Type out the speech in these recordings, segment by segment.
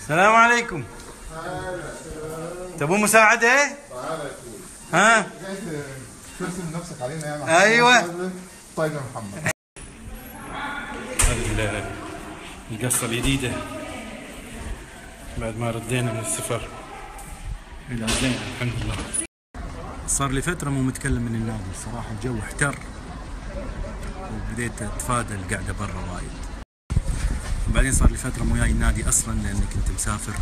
السلام عليكم تبون مساعدة؟ ها؟ ترسم نفسك علينا يعني أيوة. طيب يا محمد هذه القصة الجديدة بعد ما ردينا من السفر إلى زين الحمد لله صار لي فترة مو متكلم من النادي الصراحة الجو احتر وبديت أتفادى القعدة برا وايد وبعدين صار لي فترة مو جاي النادي أصلا لأني كنت مسافر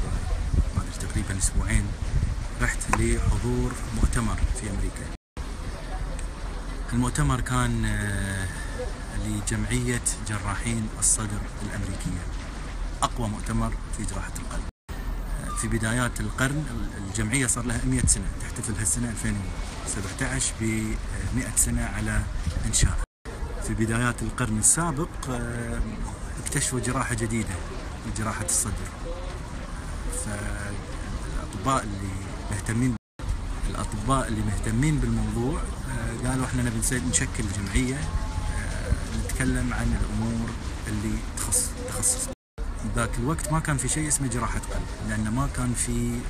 ما أدري تقريبا أسبوعين. رحت لحضور مؤتمر في أمريكا. المؤتمر كان آه، لجمعية جراحين الصدر الأمريكية. أقوى مؤتمر في جراحة القلب. آه، في بدايات القرن الجمعية صار لها 100 سنة تحتفل هالسنة 2017 ب 100 سنة على إنشائها في بدايات القرن السابق آه، اكتشفوا جراحة جديدة جراحة الصدر. فالأطباء اللي مهتمين الأطباء اللي مهتمين بالموضوع آه، قالوا إحنا نبي نشكل جمعية آه، نتكلم عن الأمور اللي تخص تخصص. ذاك الوقت ما كان في شيء اسمه جراحة قلب لأن ما كان في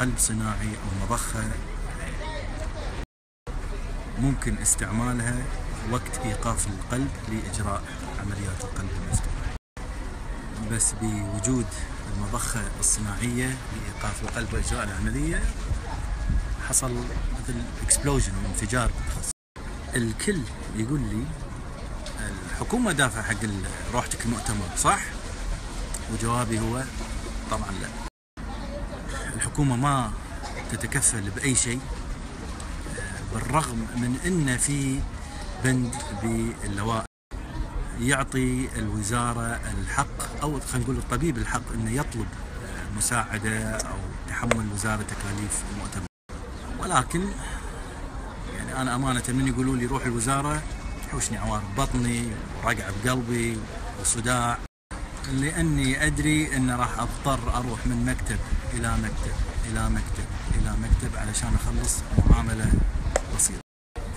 قلب صناعي أو مضخة. ممكن استعمالها وقت إيقاف القلب لإجراء عمليات القلب المفتوح بس بوجود المضخة الصناعية لإيقاف القلب وإجراء العملية حصل مثل اكسبلوجن انفجار. بالتخصص الكل يقول لي الحكومة دافع حق روحتك المؤتمر صح؟ وجوابي هو طبعا لا. الحكومة ما تتكفل بأي شيء آه، بالرغم من أن في بند باللوائح يعطي الوزارة الحق أو خلينا نقول الطبيب الحق أنه يطلب آه، مساعدة أو تحمل الوزارة تكاليف المؤتمر ولكن يعني أنا أمانة من يقولوا لي روح الوزارة تحوشني عوارض بطني ورقع بقلبي وصداع لأني أدري ان راح أضطر أروح من مكتب إلى مكتب إلى مكتب إلى مكتب علشان أخلص معاملة بسيطة.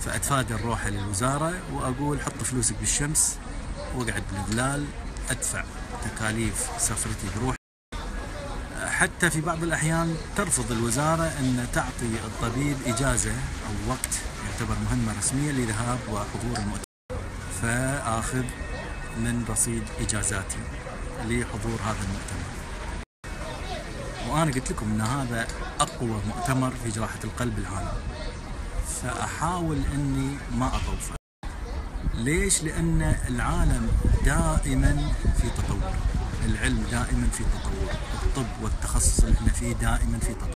فأتفادى الروحه للوزارة وأقول حط فلوسك بالشمس. واقعد بالظلال أدفع تكاليف سفرتي بروحي حتى في بعض الأحيان ترفض الوزارة إن تعطي الطبيب إجازة أو وقت يعتبر مهمة رسمية لذهاب وحضور المؤتمر فآخذ من رصيد إجازاتي لحضور هذا المؤتمر. وأنا قلت لكم إن هذا أقوى مؤتمر في جراحة القلب بالعالم. فأحاول إني ما أطوفه. ليش؟ لأن العالم دائما في تطور. العلم دائما في تطور، الطب والتخصص اللي إحنا فيه دائما في تطور.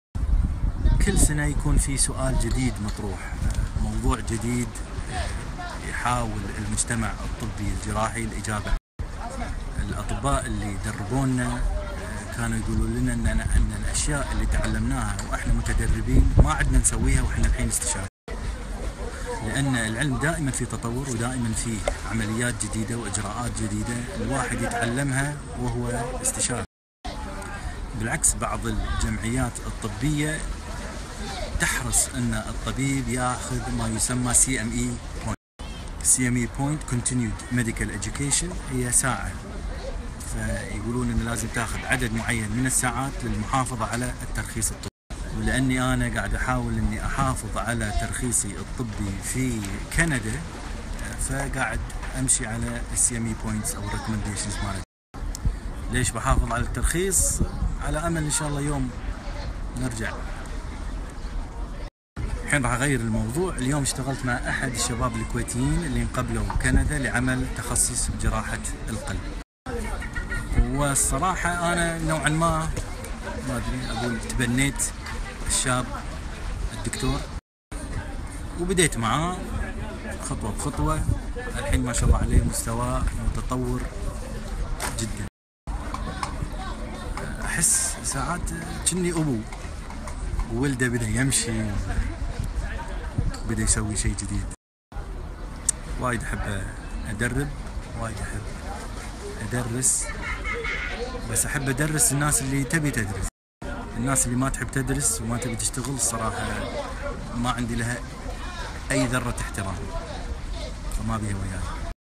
كل سنة يكون في سؤال جديد مطروح، موضوع جديد يحاول المجتمع الطبي الجراحي الإجابة الأطباء اللي دربونا آه، كانوا يقولوا لنا إن إن الأشياء اللي تعلمناها وإحنا متدربين ما عدنا نسويها وإحنا الحين استشارة لأن العلم دائما في تطور ودائما في عمليات جديدة وإجراءات جديدة الواحد يتعلمها وهو استشاري. بالعكس بعض الجمعيات الطبية تحرص أن الطبيب يأخذ ما يسمى سي إم إي سي إم إي بوينت كونتينيود ميديكال اديوكيشن هي ساعة. فيقولون انه لازم تأخذ عدد معين من الساعات للمحافظة على الترخيص الطبي. ولأني أنا قاعد أحاول إني أحافظ على ترخيصي الطبي في كندا فقاعد أمشي على ال CME points أو ال recommendations مالتي. ليش بحافظ على الترخيص؟ على أمل إن شاء الله يوم نرجع. الحين راح أغير الموضوع. اليوم اشتغلت مع أحد الشباب الكويتيين اللي انقبلوا كندا لعمل تخصص جراحه القلب. والصراحة أنا نوعا ما ما أدري أقول تبنيت الشاب الدكتور. وبديت معاه خطوة بخطوة الحين ما شاء الله عليه مستواه متطور جدا. أحس ساعات كني ابو وولده بدأ يمشي بدأ يسوي شيء جديد. وايد أحب أدرب وايد أحب أدرس بس أحب أدرس الناس اللي تبي تدرس. الناس اللي ما تحب تدرس وما تبي تشتغل الصراحه ما عندي لها أي ذرة احترام. فما بيها وياي.